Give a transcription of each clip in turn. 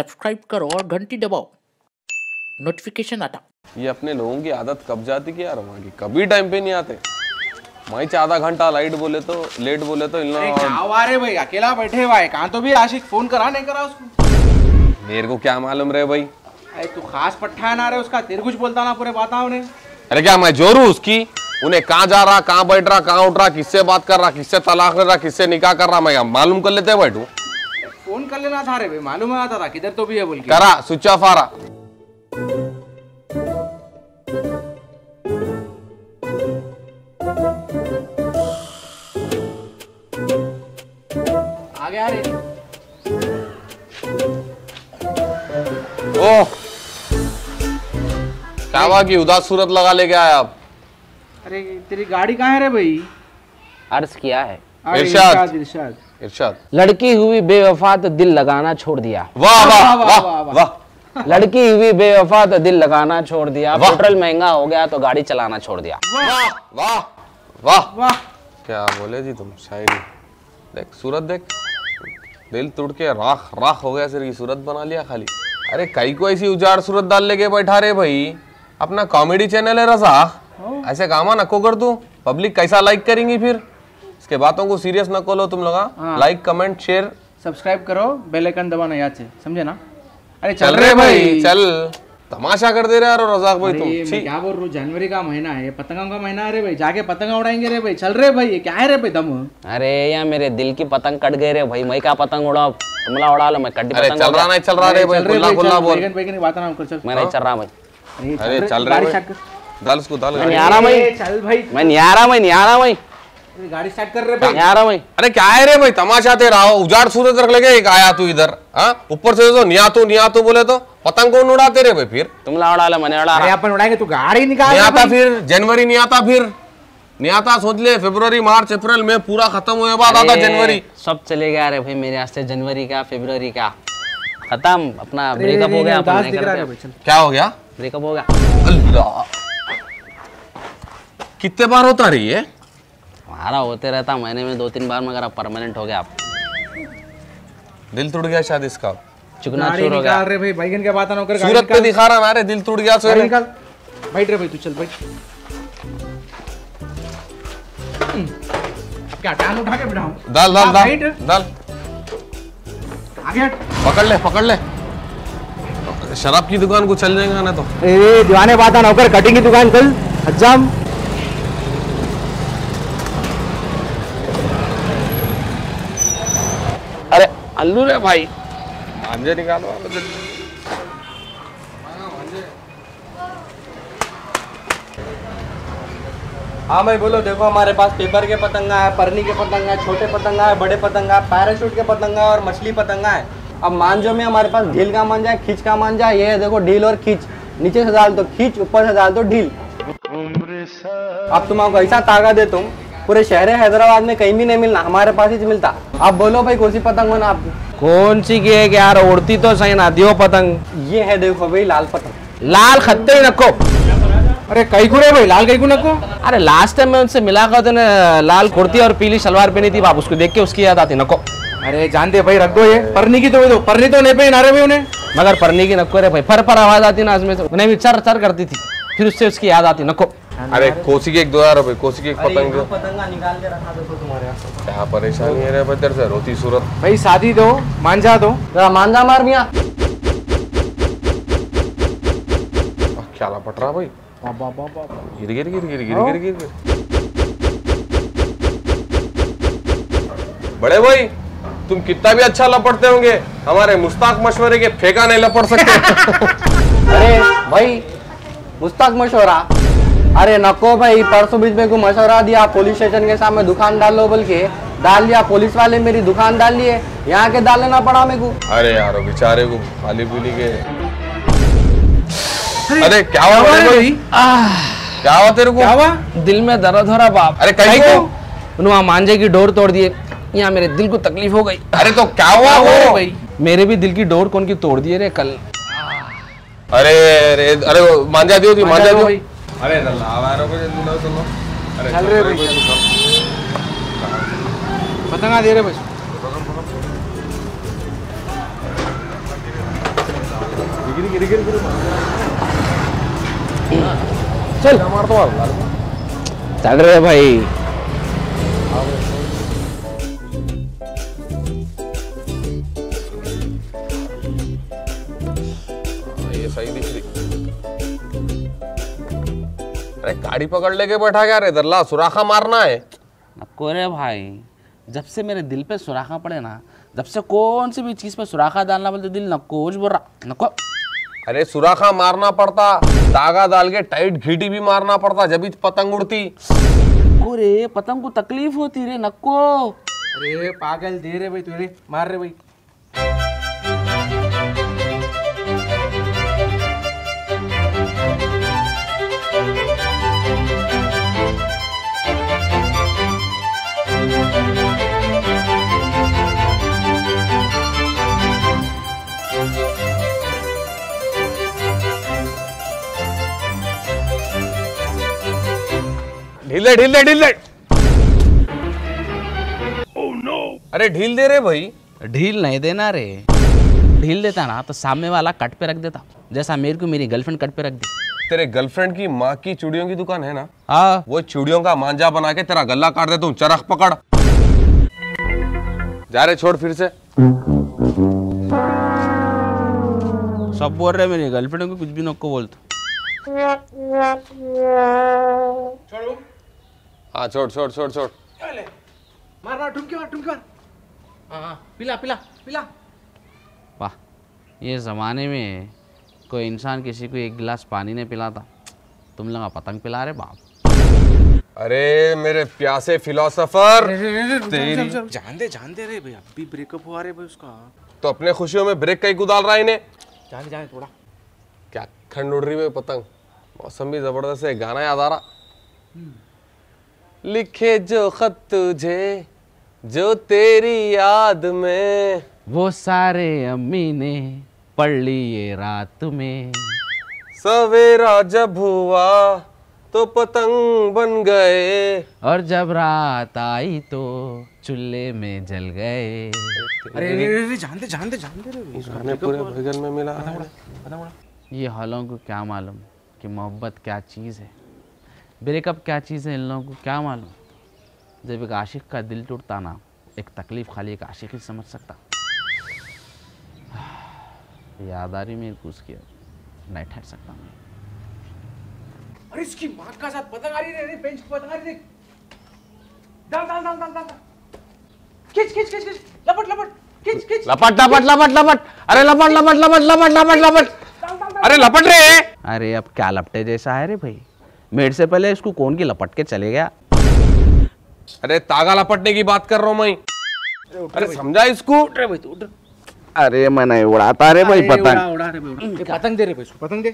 Subscribe करो और घंटी दबाओ। नोटिफिकेशन आता। ये अपने लोगों की आदत कब जाती कि यार वहाँ की कभी टाइम पे नहीं आते। वहीं आधा घंटा लाइट बोले तो लेट बोले तो इन अरे लोगों क्या हुआ रे भाई अकेला बैठे हुआ है। कहाँ तो भी आशिक फ़ोन करा नहीं करा उसको। मेरे को क्या मालूम रहे भाई? अरे तू खास पट्टा ना रे उसका। तेरे कुछ बोलता ना पूरे बताओ ने। अरे क्या मैं जोरू उसकी? उन्हें कहाँ जा रहा कहाँ बैठ रहा कहाँ उठ रहा किससे बात कर रहा किससे तलाक ले रहा किससे निकाह कर रहा मैं मालूम कर लेते बैठू फ़ोन कर लेना था रे भाई। मालूम आता था किधर तो भी है बोल के। करा स्विच ऑफ़ आ रहा। आ गया रे ओ। क्या हुआ कि उदास सूरत लगा लेके आया आप? अरे तेरी गाड़ी कहाँ है रे भाई? अर्ज़ किया है। इरशाद। इरशाद। इरशाद। लड़की हुई बेवफा तो दिल लगाना छोड़ दिया। वाह वाह वाह, वाह लड़की हुई बेवफा तो दिल लगाना छोड़ दिया पेट्रोल महँगा हो गया तो गाड़ी चलाना छोड़ दिया। वाह वाह वाह वाह। क्या बोले जी तुम शायरी। देख सूरत देख। दिल टूट के राख राख हो गया सिर की सूरत बना लिया खाली। अरे कई को ऐसी उजाड़ सूरत डाल लेके बैठा रहे भाई। अपना कॉमेडी चैनल है रजा। ऐसे कामा नको कर तू। पब्लिक कैसा लाइक करेंगी फिर? इसके बातों को सीरियस न लो तुम लोग लाइक कमेंट शेयर सब्सक्राइब करो बेल आइकन दबाना याद से समझे ना? अरे चल रहे भाई चल। तमाशा कर दे रहे यार रजाक भाई तुम। मैं क्या बोल रहा हूँ? जनवरी का महीना है ये पतंगों का महीना है रे भाई। जाके पतंग उड़ाएँगे रे भाई। चल रे भाई ये क्या है रे भाई दम? अरे या मेरे दिल की पतंग कट गए रे भाई। मैं क्या पतंग उड़ाओ तुमला उड़ा लो मैं कड्डी अरे पतंग चल रहा नहीं चल रहा रे भाई चल खुला खुला बोल। बैगन बैगन की बात ना कर चल। मैं नहीं चल रहा भाई। अरे चल रहे भाई। डाल उसको डाल मैं नहीं आ रहा भाई चल भाई। मैं नहीं आ रहा मैं नहीं आ रहा भाई। गाड़ी स्टार्ट कर रे भाई। आ रहा भाई। अरे क्या है रे भाई? तमाशा ते रहा उजाड़ सूरत रख लेके। एक आया तू इधर हाँ? ऊपर से तो निया तू निया तू बोले तो। पतंग कौन उड़ाते रे भाई फिर? तुमला उड़ा लो मैंने उड़ा अरे अपन उड़ाएँगे तू गाड़ी निकाल नहीं आता फिर जनवरी नहीं आता फिर। नहीं आता सोच ले फरवरी मार्च अप्रैल में पूरा खत्म हुए बाद आता जनवरी। सब चले गया रे भाई मेरे वास्ते जनवरी का फरवरी का। खत्म अपना ब्रेकअप हो गया रहा है। क्या हो गया? ब्रेकअप हो गया। अल्लाह। कितने बार होता रही है हमारा होते रहता महीने में दो तीन बार मगर अब परमानेंट हो गया अब। दिल टूट गया शायद इसका। चुकना चूर हो गया। निकाल रे भाई बैगन के बात ना कर सूरत पे दिखा रहा ना रे दिल टूट गया सोरे। निकाल। बैठ रे भाई तू चल बैठ। हम्म, क्या टांग उठा के बिठाऊं? डाल डाल डाल डाल। आगे हट। पकड़ ले पकड़ ले। शराब की दुकान को चल जाएगा ना तो। ए दीवाने बात ना होकर कटिंग की दुकान कल हजाम। अल्लू रे भाई। भांजे निकालो हाँ भाई बोलो देखो हमारे पास पेपर के पतंगा है परनी के पतंगा है छोटे पतंगा है बड़े पतंगा है पैराशूट के पतंगा है और मछली पतंगा है। अब मांझो में हमारे पास ढील का मांझा है खींच का मांझा है ये है देखो ढील और खींच। नीचे से डाल दो खींच ऊपर से डाल दो ढील। अब तुम्हारा ऐसा तागा दे तुम पूरे शहर हैदराबाद में कहीं भी नहीं मिलना हमारे पास ही मिलता। अब बोलो भाई कौन सी पतंग होना आपकी कौन सी की है यार उड़ती तो सही ना दियो पतंग। ये है देखो भाई लाल पतंग। लाल खत्ते ही नको अरे कई कुरे भाई लाल कई को? अरे लास्ट टाइम मैं उनसे मिला कर ने लाल कुर्ती और पीली सलवार पहनी थी बाप उसको देख के उसकी याद आती नको अरे जान दे भाई रख दो ये। परनी की तो दो परनी तो नहीं पे नारे भाई उन्हें। मगर परनी की नको रे भाई फर पर आवाज़ आती ना उसमें से। उन्हें भी चर चर करती थी फिर उससे उसकी याद आती नको अरे कोसी की एक दो हज़ार कोसी की एक पतंग पतंगा निकाल के रखा देखो तुम्हारे क्या परेशानी है रे बदर से रोती सूरत। भाई शादी दो मांझा दो। मांझा मार मिया। क्या पट रहा भाई? गिर गिर गिर गिर गिर हाँ। गिर गिर। बड़े भाई तुम कितना भी अच्छा लपड़ते होंगे हमारे मुश्ताक मशवरे के फेंका नहीं लपड़ सकते। अरे भाई मुश्ताक मशवरा। अरे नको भाई परसों बीच में को मशवरा दिया पुलिस स्टेशन के सामने दुकान डाल लो बोल के। डाल लिया पुलिस वाले मेरी दुकान डाल लिए यहाँ के डाल लेना पड़ा मेरे को। अरे यार बेचारे को खाली पीली के। अरे क्या हुआ क्या हुआ तेरे को? क्या हुआ दिल में दर्द हो रहा बाप। अरे कहीं को उन्होंने मांझे की डोर तोड़ दिए। यहाँ मेरे दिल को तकलीफ़ हो गई। अरे तो क्या हुआ वो? भाई? मेरे भी दिल की डोर कौन की तोड़ दिए रे कल। अरे अरे अरे मांझा दियो मांझा दियो। అరే లావారో ఎందుకు అవుతుందో అరే మొత్తంగా అదే రే పైసలు चल चल रहे भाई अरे गाड़ी पकड़ लेके बैठा क्या रे? दल्ला सुराखा मारना है। नको रे भाई जब से मेरे दिल पे सुराखा पड़े ना जब से कौन सी भी चीज़ पे सुराखा डालना बोलते दिल नकोज बोल रहा नको अरे सुराखा मारना पड़ता धागा डाल के टाइट घीटी भी मारना पड़ता जब ही पतंग उड़ती। रे पतंग को तकलीफ़ होती रे नको अरे पागल दे रे भाई तुझे मार रे भाई। ढील दे ढील दे ढील दे। अरे ढील दे रे भाई। ढील नहीं देना रे। ढील देता ना तो सामने वाला कट पे रख देता। जैसा मेरे को मेरी गर्लफ्रेंड कट पे रख दी। तेरे गर्लफ्रेंड की माँ की चूड़ियों की दुकान है ना? हाँ। वो चूड़ियों का मांझा बना के तेरा गला काट दे तू चरख पकड़। जा रहे छोड़ फिर से। सब बोल रहे मेरी गर्लफ्रेंड को कुछ भी नको बोलते। हाँ छोड़ छोड़ छोड़ छोड़। मार मार ठुमकी मार ठुमकी मार। हाँ हाँ पिला पिला। पिला। वाह ये ज़माने में कोई इंसान किसी को एक गिलास पानी नहीं पिलाता। तुम लोग पतंग पिला रहे बाप। अरे मेरे प्यासे फिलोसोफर तेरी जान दे जान दे रे भाई अभी ब्रेकअप हुआ रे भाई उसका। तो अपने खुशियों में ब्रेक कहीं कुदाल रहा है इन्हें? जान जान थोड़ा। क्या खंड उड़ रही है पतंग? मौसम भी ज़बरदस्त है गाना याद आ रहा। लिखे जो खत तुझे जो तेरी याद में। वो सारे अम्मी ने पढ़ लिए रात में। सवेरा जब हुआ तो पतंग बन गए। और जब रात आई तो चूल्हे में जल गए। अरे रे रे रे जान दे जान दे जान दे रे। भाई गाने पूरे भजन में मिला ये हालों को क्या मालूम कि मोहब्बत क्या चीज़ है। ब्रेकअप क्या चीज़ है इन लोगों को? क्या मालूम? जब एक आशिक का दिल टूटता ना एक तकलीफ़ खाली एक आशिक ही समझ सकता। याद आ रही मेरे को उसकी अब। नहीं ठहर सकता मैं। अरे इसकी माँ का साथ पतंग आ रही है रे बेंच पे पतंग आ रही है डाल डाल डाल डाल डाल डाल। खींच खींच खींच खींच। लपट लपट। खींच खींच। लपट लपट लपट लपट। अरे लपट लपट लपट लपट लपट लपट। अरे लपट रे। अरे अब क्या लपटे जैसा है रे भाई? मेरे से पहले इसको कौन की लपट के चले गया। अरे तागा लपटने की बात कर रहा हूँ मैं। अरे समझा इसको? रे भाई तू उठ अरे मैं नहीं उड़ाता रे भाई अरे, उड़ा पतंग। उड़ा रे भाई उड़ा। पतंग दे रे भाई इसको। पतंग दे।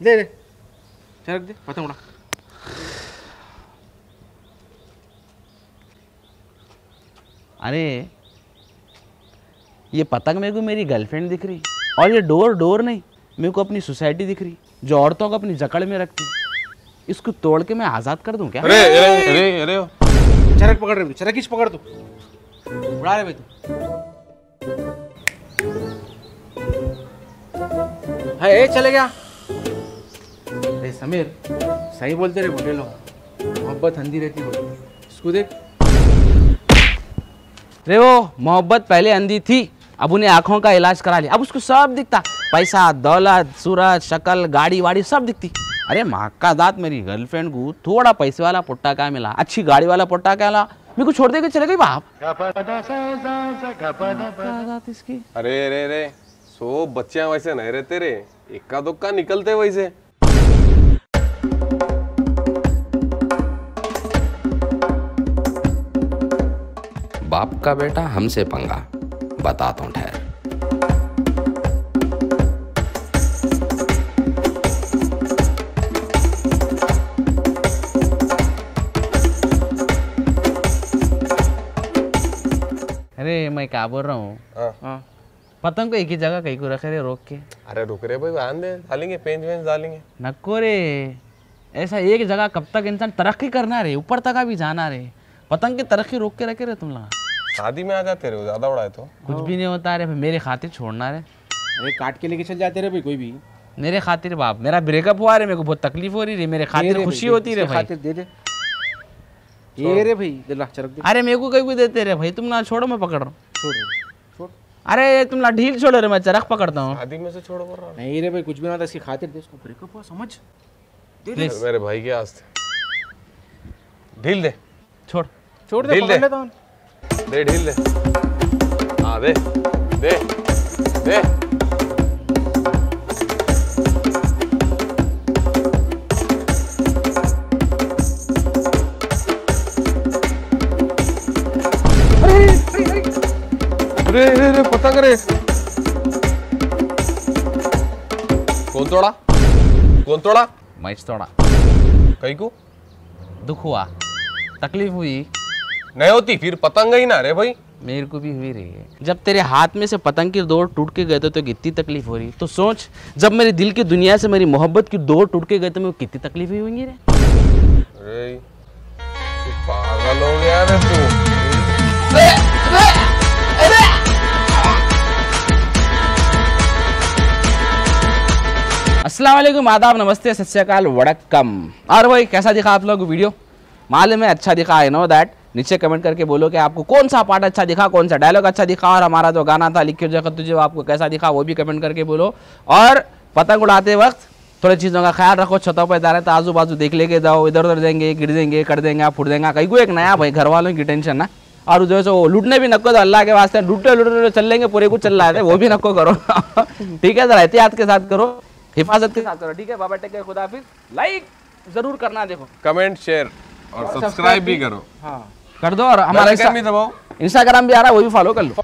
दे दे चरक दे पतंग उड़ा। अरे ये पतंग मेरे को मेरी गर्लफ्रेंड दिख रही और ये डोर डोर नहीं मेरे को अपनी सोसाइटी दिख रही जो औरतों को अपनी जकड़ में रखती। इसको तोड़ के मैं आज़ाद कर दूँ क्या? अरे अरे अरे अरे चरक पकड़ रे भाई चरक खींच पकड़ तू? उड़ा रे भाई तू। है चले गया। अरे समीर सही बोलते रे बुढ़े लोग। मोहब्बत अंधी रहती बोल इसको देख। रे वो मोहब्बत पहले अंधी थी अब उन्हें आँखों का इलाज करा लिया। अब उसको सब दिखता। पैसा दौलत सूरज शक्ल गाड़ी वाड़ी सब दिखती। अरे माँ का दांत मेरी गर्लफ्रेंड को थोड़ा पैसे वाला पुट्टा क्या मिला? अच्छी गाड़ी वाला पुट्टा क्या मिला? मेरे को छोड़ दे के चले गई बाप। इसकी अरे रे रे सो बच्चे वैसे नहीं रहते रे इक्का दुक्का निकलते वैसे। बाप का बेटा हमसे पंगा बताता हूँ ठहर। मैं क्या बोल रहा हूँ? हाँ। पतंग को एक ही जगह कहीं को रखे रे रोक के। अरे रुक रे भाई आन दे डालेंगे पेंच वेंच डालेंगे। नको रे। ऐसा एक जगह कब तक इंसान तरक्की करना रे ऊपर तक भी जाना रे। पतंग की तरक्की रोक के रखे रे तुम लोग। शादी में आ जाते रे वो ज़्यादा उड़ाए तो। कुछ भी नहीं होता रे मेरे खातिर छोड़ना रे। अरे काट के लेके चल जाते रे भाई कोई भी। मेरे खातिर बाप मेरा ब्रेकअप हुआ रे मेरे को बहुत तकलीफ़ हो रही रे मेरे खातिर खुशी होती रे भाई। खातिर दे दे। ये रे भाई चरक अरे मेरे को कहीं भी देते रे भाई तुम ना छोड़ो मैं पकड़ रहा हूँ। छोड़ रे, छोड़ अरे तुम ना ढील छोड़ो रे मैं चरख पकड़ता हूँ। आदि में से छोड़ो रहा नहीं रे भाई कुछ भी ना था इसकी खातिर दे इसको। ब्रेकअप हुआ समझ? दे दे। मेरे भाई के आस्ते ढील दे। छोड़। छोड़ दे ढील पकड़ दे। लेता हूँ। दे ढील दे। हाँ दे दे दे। अरे कौन तोड़ा कौन तोड़ा मैच तोड़ा कहीं को दुख हुआ तकलीफ़ हुई नहीं होती फिर पतंग ही ना रे भाई मेरे को भी हुई रही है जब तेरे हाथ में से पतंग की डोर टूट के गए थे तो कितनी तकलीफ़ हो रही तो सोच जब मेरे दिल की दुनिया से मेरी मोहब्बत की डोर टूट के गए तो मेरे कितनी तकलीफ़ हुई होंगी रे पागल हो गया रे तू वालेकुम, आदाब, नमस्ते सत श्रीकाल वड़कम और भाई, कैसा दिखा आप लोग वीडियो? मालूम है अच्छा दिखा आई नो दैट नीचे कमेंट करके बोलो कि आपको कौन सा पार्ट अच्छा दिखा, कौन सा डायलॉग अच्छा दिखा, और हमारा जो गाना था, लिखे जगह तुझे आपको कैसा दिखा, वो भी कमेंट करके बोलो। और पतंग उड़ाते वक्त थोड़ी चीज़ों का ख्याल रखो, छतों पर जा रहे तो आजू बाजू देख लेके जाओ, इधर उधर देंगे गिर देंगे कर देंगे फुट देंगे। कहीं को एक नया भाई घर वालों की टेंशन ना। और जो है सो लूटने भी नको तो अल्लाह के वास्ते लूटते लूटते चल लेंगे, पूरे कुछ चल रहा है, वो भी नको करो। ठीक है, जरा एहतियात के साथ करो। हिफाजत के साथ करो ठीक है? बाबा टेक केयर, खुदा हाफिज। लाइक ज़रूर करना देखो। कमेंट शेयर और सब्सक्राइब भी करो। हाँ। कर दो और हमारा इंस्टाग्राम भी आ रहा है वो भी फॉलो कर लो।